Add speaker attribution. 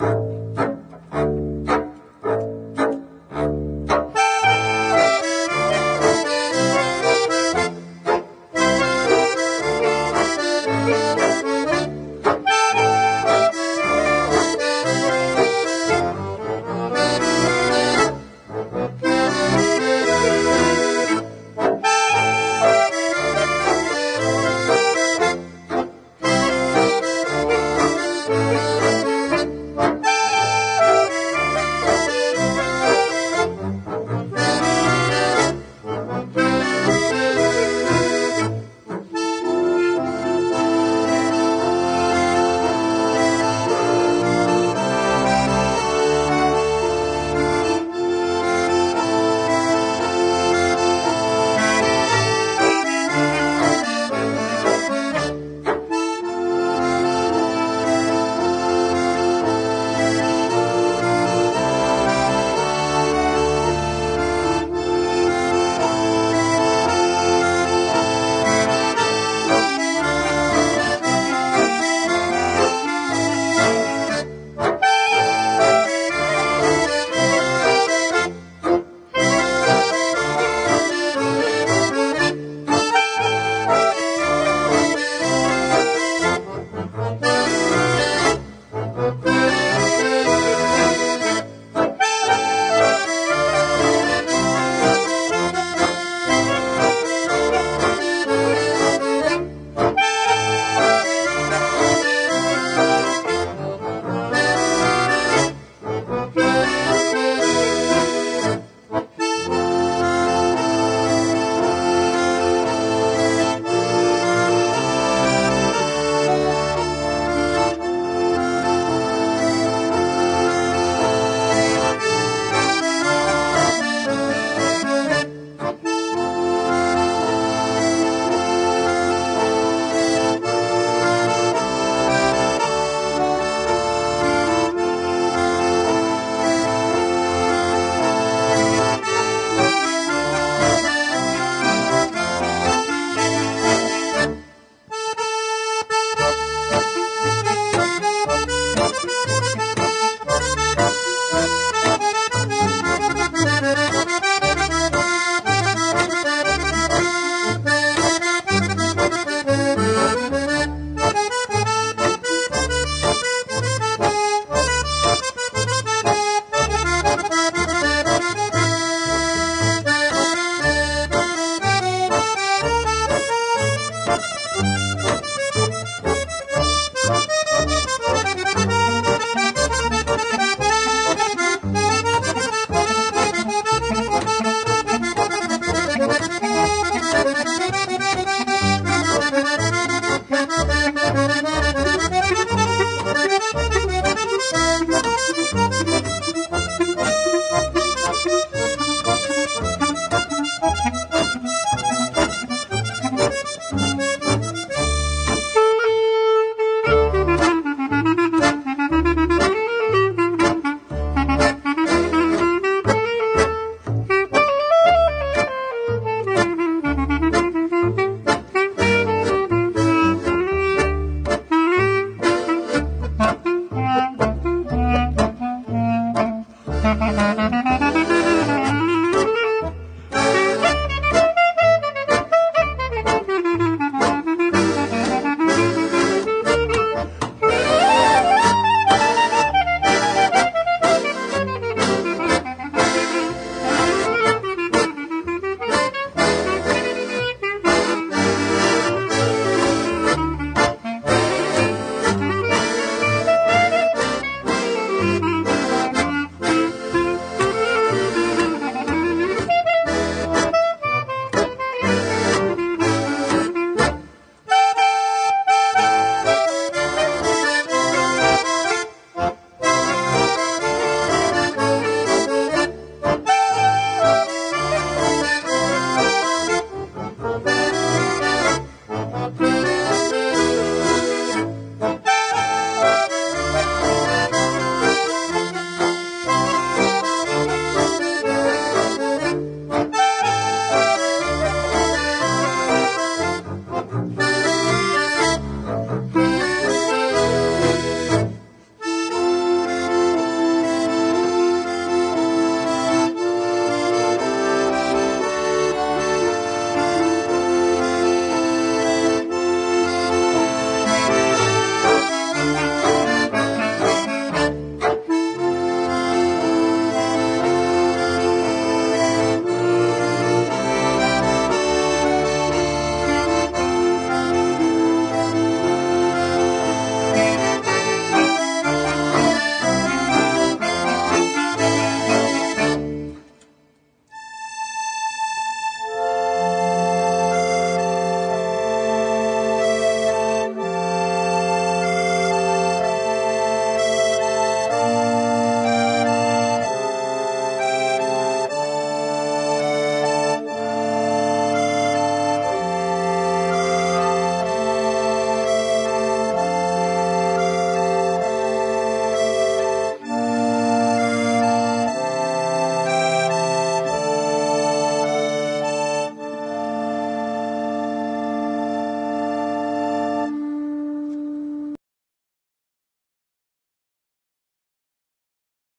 Speaker 1: Bye.